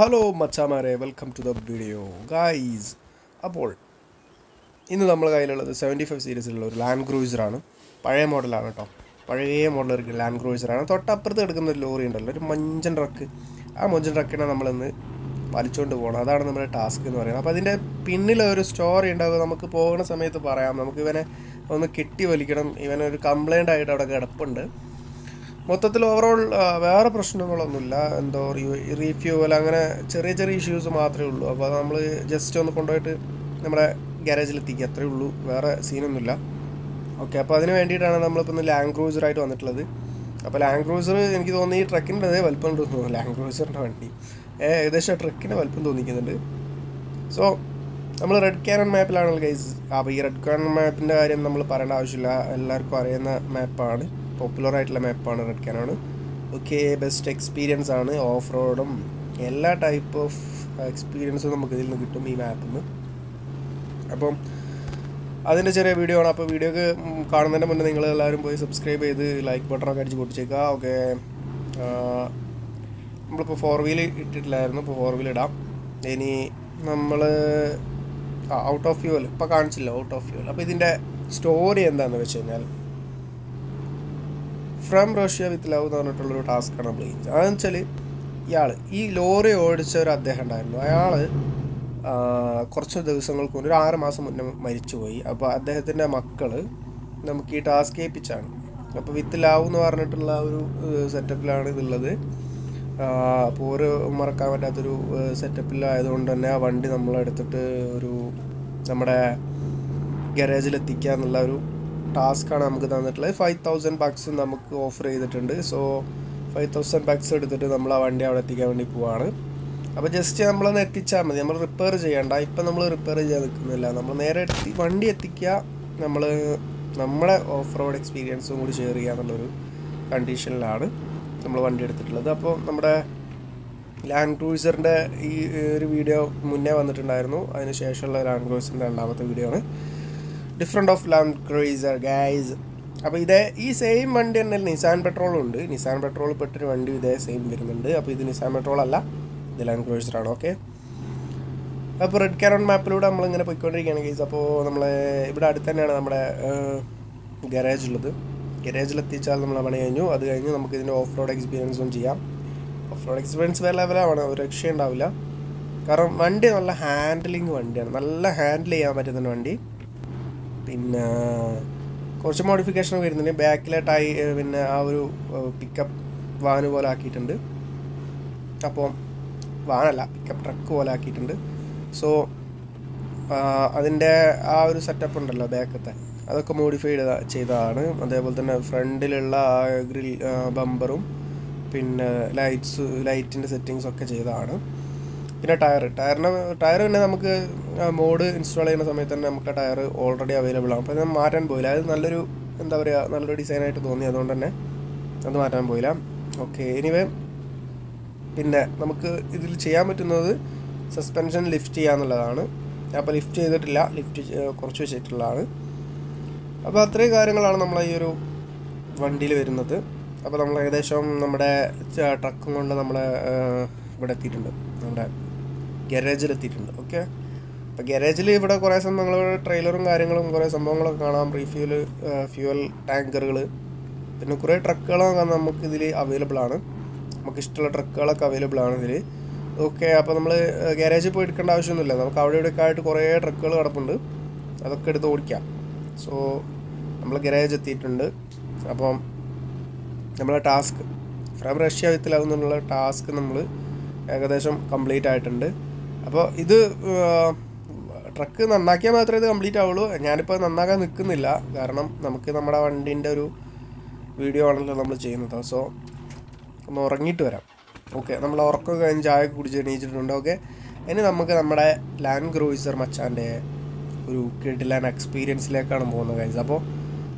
Hello മച്ചാമാരെ welcome to the video guys അപ്പോൾ ഇന്ന് നമ്മൾ കയ്യിലുള്ളത് സെവന്റി ഫൈവ് സീരീസിലുള്ള ഒരു ലാൻഡ് ക്രൂയിസറാണ് പഴയ മോഡലാണ് കേട്ടോ പഴയ മോഡൽ ഒരു ലാൻഡ് ക്രൂയിസറാണ് തൊട്ടപ്പുറത്ത് കിടക്കുന്ന ഒരു ലോറി ഉണ്ടല്ലോ ഒരു മഞ്ചൻ ട്രക്ക് ആ മഞ്ചൻ ട്രക്കിനെ നമ്മളിന്ന് വലിച്ചുകൊണ്ട് പോകണം അതാണ് നമ്മുടെ ടാസ്ക് എന്ന് പറയുന്നത്. അപ്പോൾ അതിന്റെ പിന്നിലൊരു സ്റ്റോറി ഉണ്ടാവുക നമുക്ക് പോകുന്ന സമയത്ത് പറയാം. നമുക്ക് ഇവനെ ഒന്ന് കെട്ടി വലിക്കണം. ഇവനൊരു ഒരു കംപ്ലൈന്റ് ആയിട്ട് അവിടെ കിടപ്പുണ്ട്. മൊത്തത്തിൽ ഓവറോൾ വേറെ പ്രശ്നങ്ങളൊന്നുമില്ല. എന്തോ റീഫ്യൂവൽ അങ്ങനെ ചെറിയ ചെറിയ ഇഷ്യൂസ് മാത്രമേ ഉള്ളൂ. അപ്പോൾ നമ്മൾ ജസ്റ്റ് ഒന്ന് കൊണ്ടുപോയിട്ട് നമ്മുടെ ഗ്യാരേജിൽ എത്തിക്കുക അത്രേ ഉള്ളൂ. വേറെ സീനൊന്നുമില്ല ഓക്കെ അപ്പോൾ അതിന് വേണ്ടിയിട്ടാണ് നമ്മളിപ്പോൾ ഇന്ന് ലാൻഡ് ക്രൂസറായിട്ട് വന്നിട്ടുള്ളത്. അപ്പോൾ ലാൻഡ് ക്രൂസർ എനിക്ക് തോന്നി ഈ ട്രക്കിന്റെ അതേ വലിപ്പം തോന്നുന്നു. ലാൻഡ് ക്രൂസറിന്റെ വണ്ടി. ഏകദേശം ട്രക്കിന്റെ വലിപ്പം തോന്നിക്കുന്നുണ്ട്. സോ നമ്മൾ റെഡ് ക്യാനൺ മാപ്പിലാണല്ലോ ഗൈസ് അപ്പോൾ ഈ റെഡ് ക്യാനൺ മാപ്പിന്റെ കാര്യം നമ്മൾ പറയേണ്ട ആവശ്യമില്ല. എല്ലാവർക്കും അറിയുന്ന മാപ്പാണ് പോപ്പുലർ ആയിട്ടുള്ള മാപ്പാണ് red canyon okay best experience ആണ് ഓഫ് റോഡും എല്ലാ ടൈപ്പ് ഓഫ് എക്സ്പീരിയൻസും നമുക്ക് ഇതിൽ നിന്ന് കിട്ടും ഈ മാപ്പിൽ നിന്ന് അപ്പം അതിന്റെ ചെറിയ വീഡിയോ ആണ്. അപ്പോൾ വീഡിയോക്ക് കാണുന്നതിന്റെ മുന്നേ നിങ്ങൾ എല്ലാവരും പോയി സബ്സ്ക്രൈബ് ചെയ്ത് ലൈക്ക് ബട്ടണൊക്കെ അടിച്ച് പൊട്ടിച്ചേക്കുക ഓക്കെ നമ്മളിപ്പോൾ ഫോർ വീൽ ഇട്ടിട്ടില്ലായിരുന്നു. ഇപ്പോൾ ഫോർ വീൽ ഇടാം. ഇനി നമ്മൾ ഔട്ട് ഓഫ് ഫ്യൂവൽ ഇപ്പോൾ കാണിച്ചില്ല ഔട്ട് ഓഫ് ഫ്യൂവൽ അപ്പോൾ ഇതിന്റെ സ്റ്റോറി എന്താണെന്ന് വെച്ച് കഴിഞ്ഞാൽ ഫ്രം റഷ്യ വിത്ത് ലവ് എന്ന് പറഞ്ഞിട്ടുള്ളൊരു ടാസ്ക്കാണ് നമ്മൾ ചെയ്യുന്നത്. അതെന്ന് വെച്ചാൽ ഇയാൾ ഈ ലോറി ഓടിച്ച ഒരു അദ്ദേഹം ഉണ്ടായിരുന്നു. അയാൾ കുറച്ച് ദിവസങ്ങൾക്ക് മുന്നേ ഒരു ആറ് മാസം മുന്നേ മരിച്ചുപോയി. അപ്പോൾ അദ്ദേഹത്തിന്റെ മക്കൾ നമുക്ക് ഈ ടാസ്ക് ഏൽപ്പിച്ചാണ്. അപ്പോൾ വിത്ത് ലവ് എന്ന് പറഞ്ഞിട്ടുള്ള ഒരു സെറ്റപ്പിലാണ് ഇതുള്ളത്. അപ്പോൾ ഒരു മറക്കാൻ പറ്റാത്തൊരു സെറ്റപ്പിലായതുകൊണ്ട് തന്നെ ആ വണ്ടി നമ്മളെടുത്തിട്ട് ഒരു നമ്മുടെ ഗാരേജിൽ എത്തിക്കുക എന്നുള്ള ഒരു ടാസ്ക്കാണ് നമുക്ക് തന്നിട്ടുള്ളത്. ഫൈവ് തൗസൻഡ് ബക്സ് നമുക്ക് ഓഫർ ചെയ്തിട്ടുണ്ട്. സോ ഫൈവ് തൗസൻഡ് ബക്സ് എടുത്തിട്ട് നമ്മൾ ആ വണ്ടി അവിടെ എത്തിക്കാൻ വേണ്ടി പോവാണ്. അപ്പോൾ ജസ്റ്റ് നമ്മളൊന്ന് എത്തിച്ചാൽ മതി. നമ്മൾ റിപ്പയർ ചെയ്യണ്ട. ഇപ്പം നമ്മൾ റിപ്പയർ ചെയ്യാൻ നിൽക്കുന്നില്ല. നമ്മൾ നേരെ എത്തി വണ്ടി എത്തിക്കുക. നമ്മൾ നമ്മുടെ ഓഫ് റോഡ് എക്സ്പീരിയൻസും കൂടി ഷെയർ ചെയ്യുക എന്നുള്ളൊരു കണ്ടീഷനിലാണ് നമ്മൾ വണ്ടി എടുത്തിട്ടുള്ളത്. അപ്പോൾ നമ്മുടെ ലാൻഡ് ക്രൂസറിന്റെ ഈ ഒരു വീഡിയോ മുന്നേ വന്നിട്ടുണ്ടായിരുന്നു. അതിന് ശേഷമുള്ള ലാൻഡ് ക്രൂസറിന്റെ രണ്ടാമത്തെ വീഡിയോ ആണ്. Different of land cruiser guys അപ്പോൾ ഇതേ ഈ സെയിം വണ്ടി തന്നെ നിസാൻ പെട്രോളും ഉണ്ട്. നിസാൻ പെട്രോൾ പെട്ടൊരു വണ്ടി ഇതേ സെയിം വരുന്നുണ്ട്. അപ്പോൾ ഇത് നിസാൻ പെട്രോൾ അല്ല ഇത് ലാൻഡ് ക്രൂയിസറാണ് ഓക്കെ അപ്പോൾ റെഡ് കാരോൺ മാപ്പിലൂടെ നമ്മളിങ്ങനെ പോയിക്കൊണ്ടിരിക്കുകയാണ് ഗൈസ് അപ്പോൾ നമ്മൾ ഇവിടെ അടുത്ത് തന്നെയാണ് നമ്മുടെ ഗരാജ് ഉള്ളത്. ഗരാജിൽ എത്തിച്ചാൽ നമ്മൾ പണി കഴിഞ്ഞു. അത് കഴിഞ്ഞ് നമുക്ക് ഇതിന്റെ ഓഫ് റോഡ് എക്സ്പീരിയൻസും ചെയ്യാം. ഓഫ് റോഡ് എക്സ്പീരിയൻസ് വേറെ ലെവലാണ് ഒരു രക്ഷ ഉണ്ടാവില്ല. കാരണം വണ്ടി നല്ല ഹാൻഡിലിങ് വണ്ടിയാണ്. നല്ല ഹാൻഡിൽ ചെയ്യാൻ പറ്റുന്ന വണ്ടി. പിന്നെ കുറച്ച് മോഡിഫിക്കേഷൻ വരുന്നുണ്ട്. ബാക്കിലെ ടൈ പിന്നെ ആ ഒരു പിക്കപ്പ് വാന് പോലെ ആക്കിയിട്ടുണ്ട്. അപ്പോൾ വാനല്ല പിക്കപ്പ് ട്രക്ക് പോലെ ആക്കിയിട്ടുണ്ട്. സോ അതിന്റെ ആ ഒരു സെറ്റപ്പ് ഉണ്ടല്ലോ ബാക്കത്തെ അതൊക്കെ മോഡിഫൈ ചെയ്ത ചെയ്തതാണ്. അതേപോലെ തന്നെ ഫ്രണ്ടിലുള്ള ആ ഗ്രിൽ ബമ്പറും പിന്നെ ലൈറ്റ്സ് ലൈറ്റിന്റെ സെറ്റിങ്സ് ഒക്കെ ചെയ്തതാണ്. പിന്നെ ടയർ ടയറിന് ടയർ പിന്നെ നമുക്ക് മോഡ് ഇൻസ്റ്റാൾ ചെയ്യുന്ന സമയത്ത് തന്നെ നമുക്ക് ടയർ ഓൾറെഡി അവൈലബിൾ ആണ്. അപ്പോൾ അത് മാറ്റാൻ പോയില്ല. അത് നല്ലൊരു എന്താ പറയുക നല്ലൊരു ഡിസൈനായിട്ട് തോന്നി. അതുകൊണ്ട് തന്നെ അത് മാറ്റാൻ പോയില്ല. ഓക്കെ എനിവേ പിന്നെ നമുക്ക് ഇതിൽ ചെയ്യാൻ പറ്റുന്നത് സസ്പെൻഷൻ ലിഫ്റ്റ് ചെയ്യാന്നുള്ളതാണ് അപ്പോൾ ലിഫ്റ്റ് ചെയ്തിട്ടില്ല. ലിഫ്റ്റ് കുറച്ച് വെച്ചിട്ടുള്ളതാണ്. അപ്പോൾ അത്രയും കാര്യങ്ങളാണ് നമ്മൾ ഈ ഒരു വണ്ടിയിൽ വരുന്നത്. അപ്പോൾ നമ്മൾ ഏകദേശം നമ്മുടെ ട്രക്കും കൊണ്ട് നമ്മളെ ഇവിടെ എത്തിയിട്ടുണ്ട്. നമ്മുടെ ഗാരേജിൽ എത്തിയിട്ടുണ്ട് ഓക്കെ? അപ്പോൾ ഗാരേജിൽ ഇവിടെ കുറേ സംഭവങ്ങൾ ട്രെയിലറും കാര്യങ്ങളും കുറേ സംഭവങ്ങളൊക്കെ കാണാം. റീഫ്യൂൽ ഫ്യൂവൽ ടാങ്കറുകൾ പിന്നെ കുറേ ട്രക്കുകളൊക്കെ നമുക്ക് ഇതിൽ അവൈലബിൾ ആണ് നമുക്ക് ഇഷ്ടമുള്ള ട്രക്കുകളൊക്കെ അവൈലബിൾ ആണ് ഇതിൽ ഓക്കെ അപ്പോൾ നമ്മൾ ഗാരേജിൽ പോയി എടുക്കേണ്ട ആവശ്യമൊന്നുമില്ല. നമുക്ക് അവിടെ ഇവിടെയൊക്കെ ആയിട്ട് കുറേ ട്രക്കുകൾ കിടപ്പുണ്ട്. അതൊക്കെ എടുത്ത് ഓടിക്കാം. സോ നമ്മൾ ഗാരേജ് എത്തിയിട്ടുണ്ട്. അപ്പം നമ്മളെ task from Russia with task നമ്മൾ ഏകദേശം കംപ്ലീറ്റ് ആയിട്ടുണ്ട്. അപ്പോൾ ഇത് ട്രക്ക് നന്നാക്കിയാൽ മാത്രമേ ഇത് കംപ്ലീറ്റ് ആവുള്ളൂ. ഞാനിപ്പോൾ നന്നാക്കാൻ നിൽക്കുന്നില്ല. കാരണം നമുക്ക് നമ്മുടെ വണ്ടീന്റെ ഒരു വീഡിയോ ആണല്ലോ നമ്മൾ ചെയ്യുന്നത്. സോ ഒന്ന് ഉറങ്ങിയിട്ട് വരാം. ഓക്കെ നമ്മൾ ഉറക്കം കഴിഞ്ഞ് ചായ കുടിച്ച് എണീച്ചിട്ടുണ്ട് ഓക്കെ ഇനി നമുക്ക് നമ്മുടെ ലാൻഡ് ക്രൂയിസർ മച്ചാന്റെ ഒരു കിഡിലാൻ എക്സ്പീരിയൻസിലേക്കാണ് പോകുന്നത് ഗൈസ് അപ്പോൾ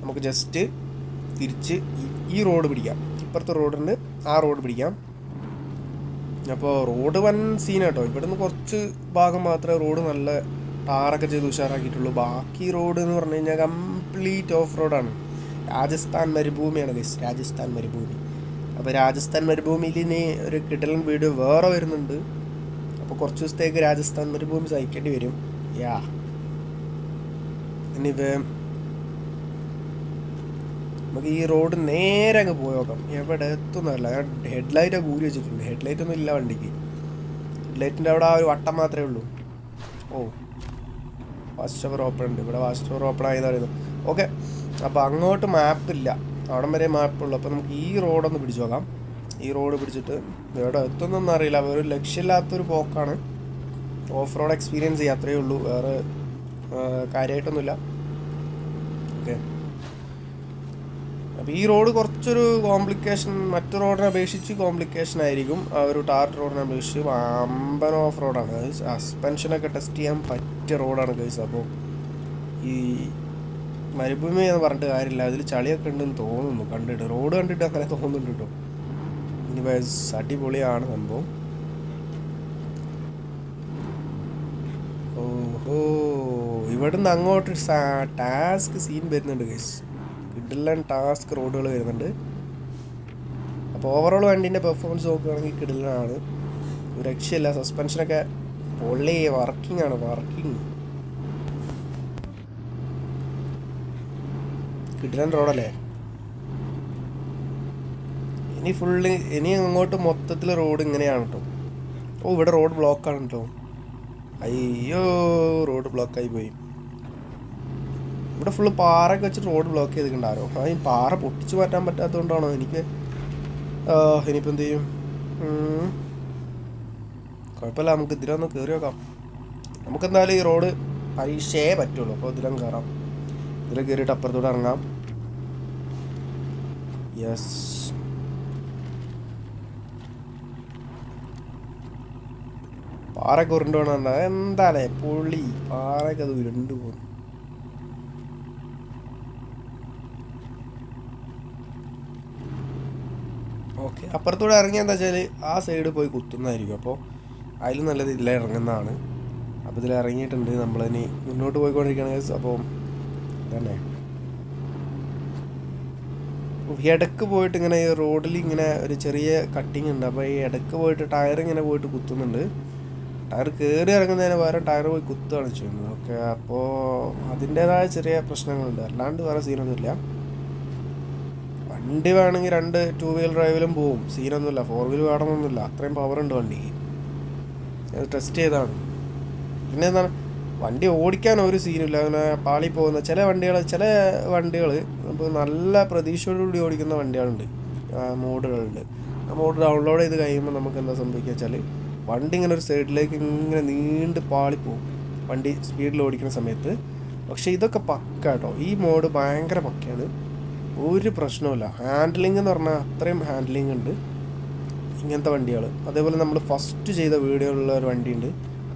നമുക്ക് ജസ്റ്റ് തിരിച്ച് ഈ റോഡ് പിടിക്കാം. ഇപ്പുറത്തെ റോഡുണ്ട് ആ റോഡ് പിടിക്കാം. അപ്പോൾ റോഡ് വൻ സീൻ കേട്ടോ ഇവിടുന്ന് കുറച്ച് ഭാഗം മാത്രമേ റോഡ് നല്ല ടാറൊക്കെ ചെയ്ത് ഉഷാറാക്കിയിട്ടുള്ളൂ. ബാക്കി റോഡ് എന്ന് പറഞ്ഞു കഴിഞ്ഞാൽ കംപ്ലീറ്റ് ഓഫ് റോഡാണ് രാജസ്ഥാൻ മരുഭൂമിയാണ് ഗൈസ് രാജസ്ഥാൻ മരുഭൂമി. അപ്പോൾ രാജസ്ഥാൻ മരുഭൂമിയിൽ ഇനി ഒരു കിടലൻ വീഡിയോ വേറെ വരുന്നുണ്ട്. അപ്പോൾ കുറച്ച് ദിവസത്തേക്ക് രാജസ്ഥാൻ മരുഭൂമി സഹിക്കേണ്ടി വരും. യാ ഇനി നമുക്ക് ഈ റോഡ് നേരെ അങ്ങ് പോയി നോക്കാം. എവിടെ എത്തുന്നല്ല ഞാൻ ഹെഡ്ലൈറ്റൊക്കെ ഊരി വെച്ചിട്ടുണ്ട്. ഹെഡ്ലൈറ്റ് ഒന്നും ഇല്ല വണ്ടിക്ക്. ഹെഡ്ലൈറ്റിന്റെ അവിടെ ആ ഒരു വട്ടം മാത്രമേ ഉള്ളൂ. ഓ. ഫാസ്റ്റ് ഷവർ ഓപ്പൺ ഉണ്ട്. ഇവിടെ ഫാസ്റ്റ് ഷവർ ഓപ്പൺ ആയെന്ന് പറയുന്നത് ഓക്കെ അപ്പോൾ അങ്ങോട്ട് മാപ്പില്ല അവിടം വരെ മാപ്പുള്ളൂ അപ്പോൾ നമുക്ക് ഈ റോഡൊന്ന് പിടിച്ചു നോക്കാം. ഈ റോഡ് പിടിച്ചിട്ട് എവിടെ എത്തുന്നൊന്നും അറിയില്ല. ഒരു ലക്ഷ്യമില്ലാത്തൊരു പോക്കാണ്. ഓഫ് റോഡ് എക്സ്പീരിയൻസ് ചെയ്യാം. അത്രയേ ഉള്ളൂ. വേറെ കാര്യമായിട്ടൊന്നുമില്ല ഓക്കെ അപ്പോൾ ഈ റോഡ് കുറച്ചൊരു കോംപ്ലിക്കേഷൻ മറ്റു റോഡിനെ അപേക്ഷിച്ച് കോംപ്ലിക്കേഷൻ ആയിരിക്കും. ഒരു ടാർ റോഡിനെ അപേക്ഷിച്ച് അമ്പൻ ഓഫ് റോഡാണ്. സസ്പെൻഷനൊക്കെ ടെസ്റ്റ് ചെയ്യാൻ പറ്റിയ റോഡാണ് കേസ് അപ്പോൾ ഈ മരുഭൂമി എന്ന് പറഞ്ഞിട്ട് കാര്യമില്ല. അതിൽ ചളിയൊക്കെ ഉണ്ടെന്ന് തോന്നുന്നു. കണ്ടിട്ട് റോഡ് കണ്ടിട്ട് അങ്ങനെ തോന്നുന്നുണ്ട് കേട്ടോ. ഇനി അടിപൊളിയാണ് സംഭവം. ഓഹോ ഇവിടുന്ന് അങ്ങോട്ട് ടാസ്ക് സീൻ വരുന്നുണ്ട് ഗൈസ് കിഡിലൻ ടാസ്ക് റോഡുകൾ വരുന്നുണ്ട്. അപ്പോൾ ഓവറോൾ വണ്ടീന്റെ പെർഫോമൻസ് നോക്കുകയാണെങ്കിൽ കിടിലനാണ്. ഒരു രക്ഷയില്ല. സസ്പെൻഷനൊക്കെ പൊള്ളി വർക്കിംഗ് ആണ് വർക്കിംഗ് കിഡിലൻ റോഡല്ലേ? ഇനി ഫുള്ള് ഇനി അങ്ങോട്ട് മൊത്തത്തിൽ റോഡ് ഇങ്ങനെയാണ് കേട്ടോ ഓ ഇവിടെ റോഡ് ബ്ലോക്കാണ് കേട്ടോ അയ്യോ റോഡ് ബ്ലോക്കായി പോയി. ഇവിടെ ഫുള്ള് പാറയൊക്കെ വെച്ചിട്ട് റോഡ് ബ്ലോക്ക് ചെയ്തിട്ടുണ്ടാരോ ആ ഈ പാറ പൊട്ടിച്ച് മാറ്റാൻ പറ്റാത്തതുകൊണ്ടാണോ എനിക്ക്? ഇനിയിപ്പോൾ എന്ത് ചെയ്യും. കുഴപ്പമില്ല നമുക്ക് ഇതിലൊന്ന് കയറി നോക്കാം. നമുക്കെന്തായാലും ഈ റോഡ് പരീക്ഷയെ പറ്റുള്ളൂ. അപ്പോൾ ഇതിലും കയറാം ഇതിൽ കയറിയിട്ട് അപ്പുറത്തൂടെ ഇറങ്ങാം. യെസ് പാറയൊക്കെ ഉരുണ്ട് വേണം എന്താണേ പൊള്ളി പാറയൊക്കെ അത് ഉരുണ്ട് ഓക്കെ. അപ്പുറത്തൂടെ ഇറങ്ങിയ എന്താ വെച്ചാൽ ആ സൈഡ് പോയി കുത്തുന്നതായിരിക്കും. അപ്പോൾ അതിൽ നല്ലത് ഇതിൽ ഇറങ്ങുന്നതാണ്. അപ്പോൾ ഇതിൽ ഇറങ്ങിയിട്ടുണ്ട് നമ്മളിനി മുന്നോട്ട് പോയിക്കൊണ്ടിരിക്കുകയാണ് അപ്പോൾ തന്നെ ഇടയ്ക്ക് പോയിട്ട് ഇങ്ങനെ ഈ റോഡിൽ ഇങ്ങനെ ഒരു ചെറിയ കട്ടിങ് ഉണ്ട്. അപ്പോൾ ഈ ഇടയ്ക്ക് പോയിട്ട് ടയർ ഇങ്ങനെ പോയിട്ട് കുത്തുന്നുണ്ട്. ടയർ കയറി ഇറങ്ങുന്നതിന് പകരം ടയർ പോയി കുത്തുകയാണ് ചെയ്യുന്നത്. ഓക്കെ. അപ്പോൾ അതിന്റേതായ ചെറിയ പ്രശ്നങ്ങളുണ്ട്. അല്ലാണ്ട് വേറെ സീനൊന്നുമില്ല വണ്ടി വേണമെങ്കിൽ രണ്ട് ടു വീലർ ഡ്രൈവിലും പോവും. സീനൊന്നുമില്ല. ഫോർ വീൽ വേണമെന്നൊന്നുമില്ല. അത്രയും പവർ ഉണ്ട് വണ്ടിക്ക് അത് ടെസ്റ്റ് ചെയ്താണ്. പിന്നെ എന്താണ്? വണ്ടി ഓടിക്കാൻ ഒരു സീനില്ല അങ്ങനെ പാളി പോകുന്ന ചില വണ്ടികൾ ചില വണ്ടികൾ നമുക്ക് നല്ല പ്രതീക്ഷയോടുകൂടി ഓടിക്കുന്ന വണ്ടികളുണ്ട്. മോഡുകളുണ്ട്. ആ മോഡ് ഡൗൺലോഡ് ചെയ്ത് കഴിയുമ്പോൾ നമുക്ക് എന്താ സംഭവിക്കുക വെച്ചാൽ വണ്ടി ഇങ്ങനെ ഒരു സൈഡിലേക്ക് ഇങ്ങനെ നീണ്ട് പാളിപ്പോവും വണ്ടി സ്പീഡിൽ ഓടിക്കുന്ന സമയത്ത്. പക്ഷേ ഇതൊക്കെ പക്ക കേട്ടോ ഈ മോഡ് ഭയങ്കര പക്കയാണ്. ഒരു പ്രശ്നവുമില്ല. ഹാൻഡ്ലിംഗ് എന്ന് പറഞ്ഞാൽ അത്രയും ഹാൻഡ്ലിംഗ് ഉണ്ട്. ഇങ്ങനത്തെ വണ്ടികൾ അതേപോലെ നമ്മൾ ഫസ്റ്റ് ചെയ്ത വീഡിയോയിലുള്ള ഒരു വണ്ടി ഉണ്ട്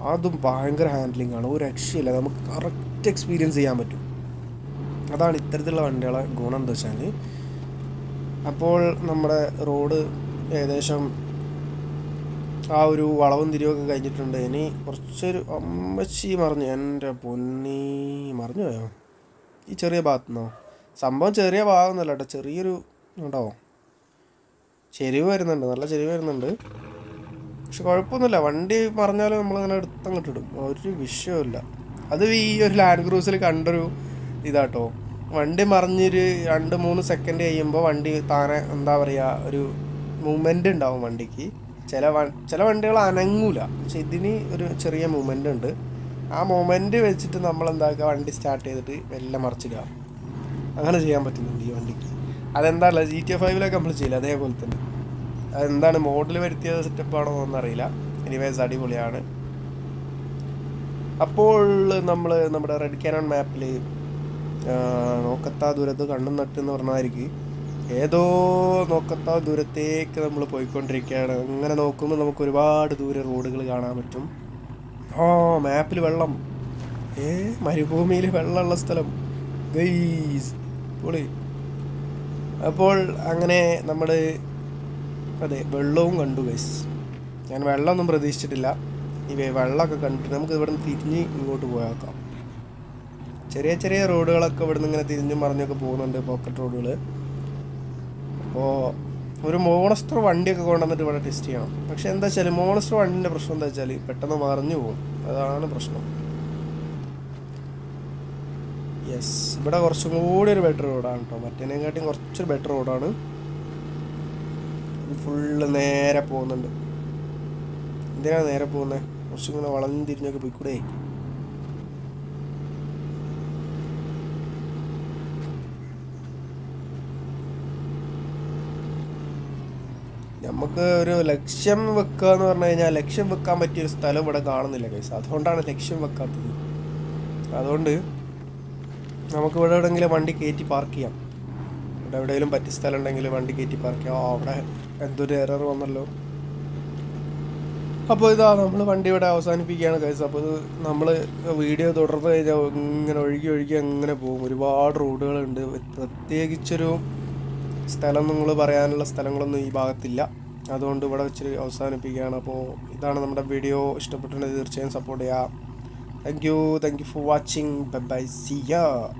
അതും ഭയങ്കര ഹാൻഡ്ലിംഗ് ആണ്. ഒരു രക്ഷയില്ല. നമുക്ക് കറക്റ്റ് എക്സ്പീരിയൻസ് ചെയ്യാൻ പറ്റും. അതാണ് ഇത്തരത്തിലുള്ള വണ്ടികളെ ഗുണം എന്താ വെച്ചാൽ അപ്പോൾ നമ്മുടെ റോഡ് ഏകദേശം ആ ഒരു വളവും തിരിവൊക്കെ കഴിഞ്ഞിട്ടുണ്ട്. ഇനി കുറച്ചൊരു അമ്മച്ചി മറിഞ്ഞു. എന്റെ പൊന്നി മറിഞ്ഞു പോയോ? ഈ ചെറിയ ഭാഗത്തുനിന്നോ? സംഭവം ചെറിയ ഭാഗമൊന്നുമല്ല കേട്ടോ. ചെറിയൊരു ഉണ്ടാവും ചെരിവ് വരുന്നുണ്ട്. നല്ല ചെരിവ് വരുന്നുണ്ട്. പക്ഷെ കുഴപ്പമൊന്നുമില്ല. വണ്ടി പറഞ്ഞാലും നമ്മളിങ്ങനെ എടുത്തങ്ങോട്ട് ഇടും ഒരു വിഷയമില്ല അത് ഈ ഒരു ലാൻഡ് ക്രൂസിൽ കണ്ടൊരു ഇതാട്ടോ. വണ്ടി മറിഞ്ഞൊരു രണ്ട് മൂന്ന് സെക്കൻഡ് കഴിയുമ്പോൾ വണ്ടി താനെ എന്താ പറയുക ഒരു മൂവ്മെന്റ് ഉണ്ടാവും വണ്ടിക്ക്. ചില വ ചില വണ്ടികൾ അനങ്ങൂല. പക്ഷെ ഇതിന് ഒരു ചെറിയ മൂവ്മെന്റ് ഉണ്ട്. ആ മൂവ്മെന്റ് വെച്ചിട്ട് നമ്മൾ എന്താക്കുക വണ്ടി സ്റ്റാർട്ട് ചെയ്തിട്ട് മെല്ലെ മറിച്ചിടുക. അങ്ങനെ ചെയ്യാൻ പറ്റുന്നുണ്ട് ഈ വണ്ടിക്ക്. അതെന്താണല്ലോ ജി ടി എ ഫൈവിലൊക്കെ നമ്മൾ ചെയ്യില്ല അതേപോലെ തന്നെ. അതെന്താണ് മോഡൽ വരുത്തിയ സെറ്റപ്പാണോ എന്നറിയില്ല എനിവേസ് അടിപൊളിയാണ്. അപ്പോൾ നമ്മൾ നമ്മുടെ റെഡ് കാനോൺ മാപ്പിൽ നോക്കത്താ ദൂരത്ത് കണ്ണും നട്ടെന്ന് പറഞ്ഞായിരിക്കും ഏതോ നോക്കത്താ ദൂരത്തേക്ക് നമ്മൾ പോയിക്കൊണ്ടിരിക്കുകയാണ്. അങ്ങനെ നോക്കുമ്പോൾ നമുക്ക് ഒരുപാട് ദൂരെ റോഡുകൾ കാണാൻ പറ്റും. ഓ മാപ്പിൽ വെള്ളം. ഏ മരുഭൂമിയിൽ വെള്ളമുള്ള സ്ഥലം. ഗൈസ് പൊളി അപ്പോൾ അങ്ങനെ നമ്മൾ അതെ വെള്ളവും കണ്ടു ഗൈസ് ഞാൻ വെള്ളമൊന്നും പ്രതീക്ഷിച്ചിട്ടില്ല. ഈ വെള്ളമൊക്കെ കണ്ടിട്ട് നമുക്ക് ഇവിടെ നിന്ന് തിരിഞ്ഞ് ഇങ്ങോട്ട് പോയേക്കാം. ചെറിയ ചെറിയ റോഡുകളൊക്കെ ഇവിടെ നിന്ന് ഇങ്ങനെ തിരിഞ്ഞും മറിഞ്ഞൊക്കെ പോകുന്നുണ്ട് പോക്കറ്റ് റോഡുകൾ അപ്പോൾ ഒരു മോണസ്റ്റർ വണ്ടിയൊക്കെ കൊണ്ടുവന്നിട്ട് ഇവിടെ ടെസ്റ്റ് ചെയ്യണം. പക്ഷെ എന്താ വെച്ചാൽ മോണസ്റ്റർ വണ്ടിന്റെ പ്രശ്നം എന്താ വെച്ചാൽ പെട്ടെന്ന് മറിഞ്ഞു പോകും. അതാണ് പ്രശ്നം. യെസ് ഇവിടെ കുറച്ചും കൂടി ഒരു ബെറ്റർ റോഡാണ് കേട്ടോ മറ്റേനെക്കാട്ടിയും കുറച്ചൊരു ബെറ്റർ റോഡാണ് ഫുള്ള് നേരെ പോകുന്നുണ്ട്. എന്തിനാണ് നേരെ പോകുന്നത് കുറച്ചും കൂടെ വളഞ്ഞു തിരിഞ്ഞൊക്കെ പോയിക്കൂടെ? നമുക്ക് ഒരു ലക്ഷ്യം വെക്കുക എന്ന് പറഞ്ഞു കഴിഞ്ഞാൽ ലക്ഷ്യം വെക്കാൻ പറ്റിയ ഒരു സ്ഥലം ഇവിടെ കാണുന്നില്ല കൈസ് അതുകൊണ്ടാണ് ലക്ഷ്യം വെക്കാത്തത്. അതുകൊണ്ട് നമുക്ക് ഇവിടെ എവിടെയെങ്കിലും വണ്ടി കയറ്റി പാർക്ക് ചെയ്യാം. ഇവിടെ എവിടെയെങ്കിലും പറ്റിയ സ്ഥലം ഉണ്ടെങ്കിൽ വണ്ടി കയറ്റി പാർക്ക് ചെയ്യാം. അവിടെ എന്തൊരു എറർ വന്നല്ലോ. അപ്പോൾ ഇതാ നമ്മൾ വണ്ടി ഇവിടെ അവസാനിപ്പിക്കുകയാണ് കൈസ് അപ്പോൾ ഇത് നമ്മൾ വീഡിയോ തുടർന്ന് കഴിഞ്ഞാൽ ഇങ്ങനെ ഒഴുകി ഒഴുകി അങ്ങനെ പോകും. ഒരുപാട് റോഡുകളുണ്ട് പ്രത്യേകിച്ചൊരു സ്ഥലം നിങ്ങൾ പറയാനുള്ള സ്ഥലങ്ങളൊന്നും ഈ ഭാഗത്തില്ല. അതുകൊണ്ട് ഇവിടെ വെച്ച് അവസാനിപ്പിക്കുകയാണ്. അപ്പോൾ ഇതാണ് നമ്മുടെ വീഡിയോ ഇഷ്ടപ്പെട്ടിട്ടുണ്ടെങ്കിൽ തീർച്ചയായും support thank you. Thank you for watching. Bye bye see ya.